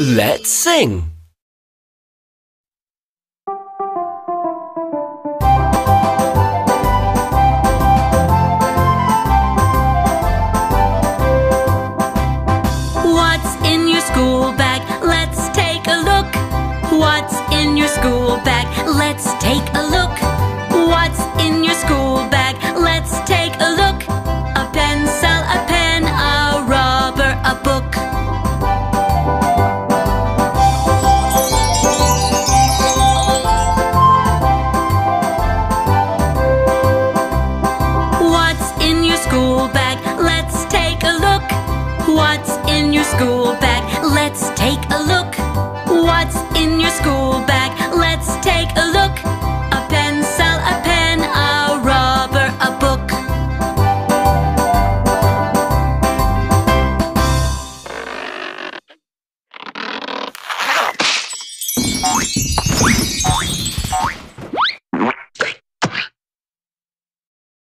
Let's sing. What's in your school bag? Let's take a look. What's in your school bag? Let's take a look. What's in your school What's in your school bag? Let's take a look. What's in your school bag?